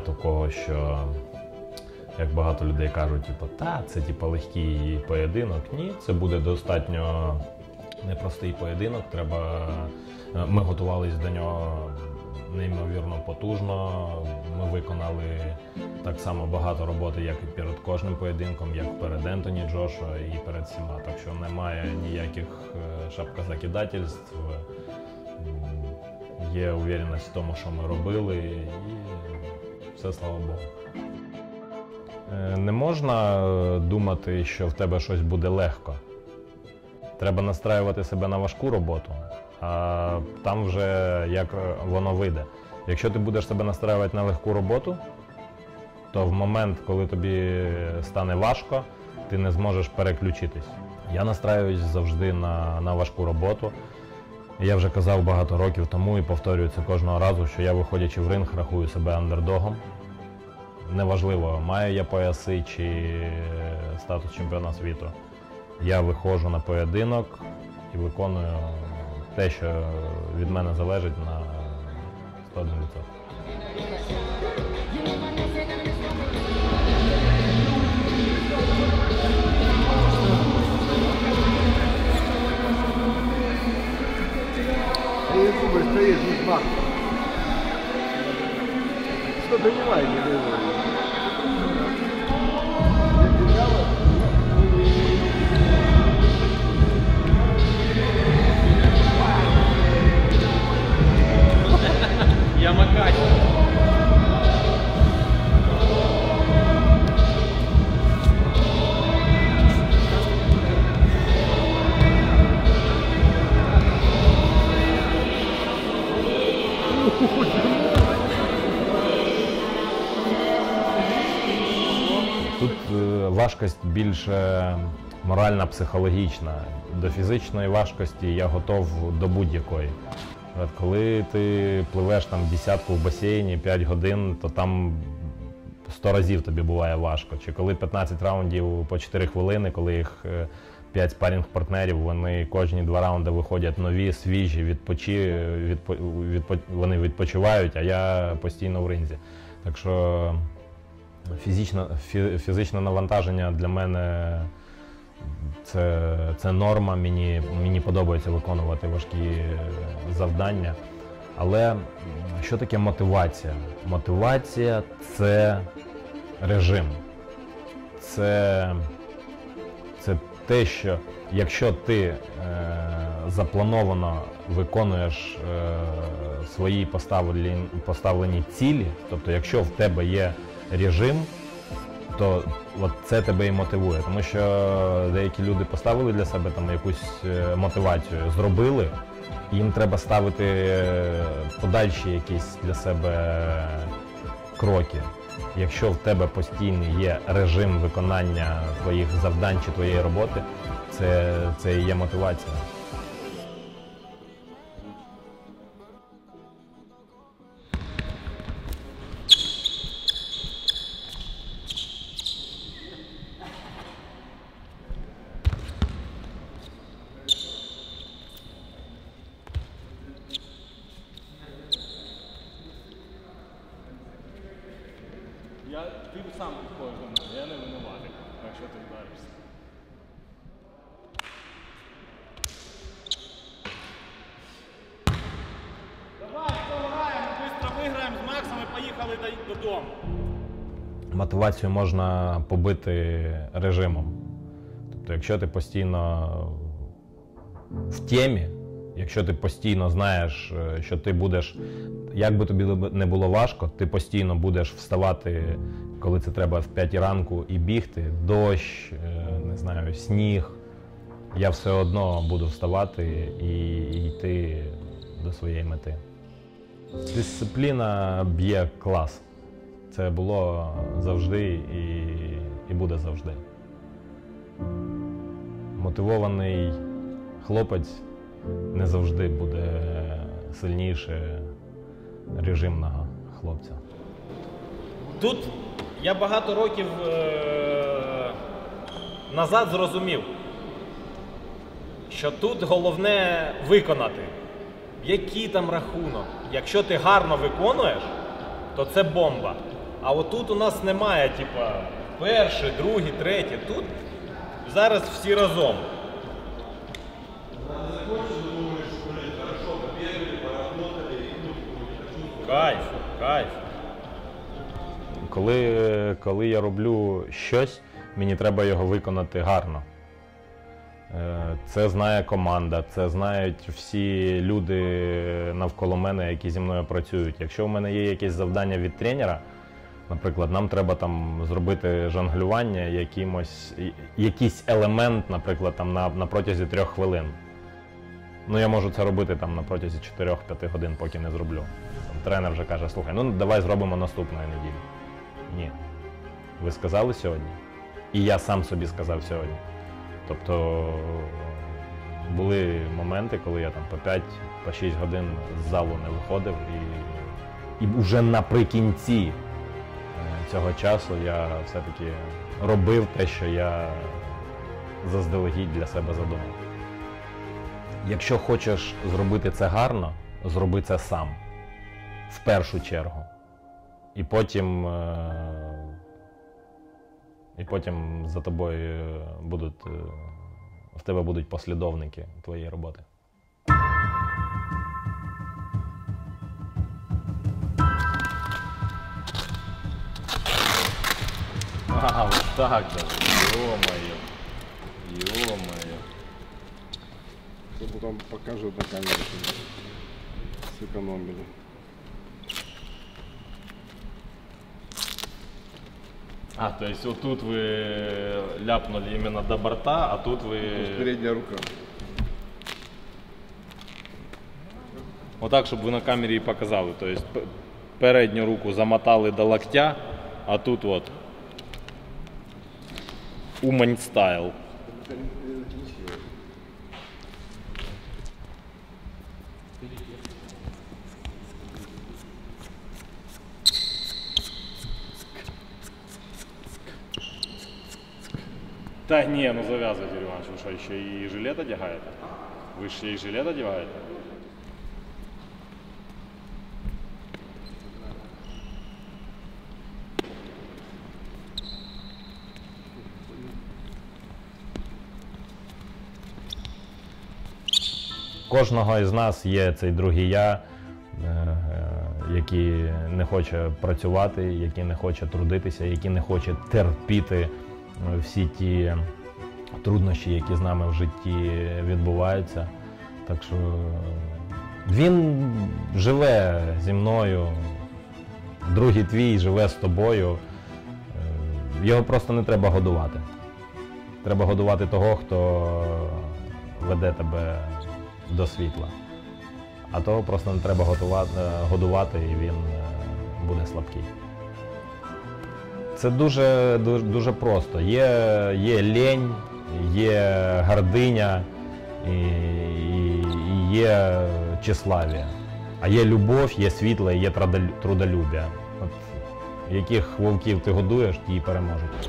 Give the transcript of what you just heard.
такого, що як багато людей кажуть, типу, та це типу, легкий поєдинок. Ні, це буде достатньо непростий поєдинок. Треба. е, Ми готувалися до нього неймовірно потужно. Ми виконали так само багато роботи, як і перед кожним поєдинком, як перед Ентоні Джошуа і перед всіма. Так що немає ніяких е, шапкозакидательств. Є увереність в тому, що ми робили, і все слава Богу. Е, Не можна е, думати, що в тебе щось буде легко. Треба настраювати себе на важку роботу, а там вже як воно вийде. Якщо ти будеш себе настраювати на легку роботу, то в момент, коли тобі стане важко, ти не зможеш переключитись. Я настраююсь завжди на, на важку роботу. Я вже казав багато років тому і повторюю це кожного разу, що я, виходячи в ринг, рахую себе андердогом. Неважливо, маю я пояси чи е, статус чемпіона світу. Я виходжу на поєдинок і виконую те, що від мене залежить на 101%. проезжий знак. Что понимаете, Я макать. Тут е, важкость більше моральна, психологічна. До фізичної важкості я готов до будь-якої. Коли ти пливеш там десятку в басейні 5 годин, то там 100 разів тобі буває важко. Чи коли 15 раундів по 4 хвилини, коли їх 5 спарінг-партнерів, вони кожні два раунди виходять нові, свіжі, відпочі, відпо, відпо, вони відпочивають, а я постійно в ринзі. Так що фізичне, фі- фізичне навантаження для мене це, це норма. Мені, мені подобається виконувати важкі е, завдання. Але що таке мотивація? Мотивація це режим. Це, це те, що якщо ти е, заплановано виконуєш е, свої поставлені, поставлені цілі, тобто якщо в тебе є режим, то от це тебе і мотивує. Тому що деякі люди поставили для себе там якусь е, мотивацію, зробили, їм треба ставити е, подальші якісь для себе кроки. Якщо в тебе постійний є режим виконання твоїх завдань чи твоєї роботи, це, це і є мотивація. Я, ти сам підходиш до мене, я не винуватий, якщо ти вдаришся. Давай, грає, швидко виграємо з Максом і поїхали додому. Мотивацію можна побити режимом. Тобто, якщо ти постійно в темі, якщо ти постійно знаєш, е, що ти будеш, як би тобі не було важко, ти постійно будеш вставати, коли це треба в 5 ранку і бігти, дощ, е, не знаю, сніг. Я все одно буду вставати і, йти до своєї мети. Дисципліна б'є клас. Це було завжди і, і буде завжди. Мотивований хлопець не завжди буде сильніше режимного хлопця. Тут я багато років е- назад зрозумів, що тут головне виконати. який там рахунок. Якщо ти гарно виконуєш, то це бомба. А отут у нас немає, типа, перший, другий, третій. Тут зараз всі разом. Кайф, кайф. Коли, коли я роблю щось, мені треба його виконати гарно. Е, Це знає команда, це знають всі люди навколо мене, які зі мною працюють. Якщо в мене є якесь завдання від тренера, наприклад, нам треба там зробити жонглювання, якимось, якийсь елемент, наприклад, там на, на протязі трьох хвилин. Ну, я можу це робити там на протязі 4-5 годин, поки не зроблю. Там, тренер вже каже, слухай, ну давай зробимо наступної неділі. Ні. Ви сказали сьогодні. І я сам собі сказав сьогодні. Тобто були моменти, коли я там по 5 по 6 годин з залу не виходив, і, і вже наприкінці е, цього часу я все-таки робив те, що я заздалегідь для себе задумав. Якщо хочеш зробити це гарно, зроби це сам в першу чергу. І потім, е, і потім за тобою будуть, е, в тебе будуть послідовники твоєї роботи. А, вот так даже. Ё-моё. Ё-моё. Це потім покажуть на камері, що сэкономили. А, то есть вот тут вы ляпнули именно до борта, а тут вы... Передня рука. Отак, щоб ви на камері і показали. Тобто п- передню руку замотали до локтя, а тут от Умань стайл. Та ні, ну зав'язуйте, Іванович, ви що, ще і жилет одягаєте? Ви ще і жилет одягаєте? Кожного із нас є цей другий я, е, який не хоче працювати, який не хоче трудитися, який не хоче терпіти всі ті труднощі, які з нами в житті відбуваються. Так що він живе зі мною, другий твій живе з тобою. Е, Його просто не треба годувати. Треба годувати того, хто веде тебе до світла. А того просто не треба готувати, годувати, і він е, буде слабкий. Це дуже, дуже, дуже просто. Є, є лінь, є гординя і, і, і є тщеславие. А є любов, є світло, є трудолюб'я. От, яких вовків ти годуєш, ті переможуть.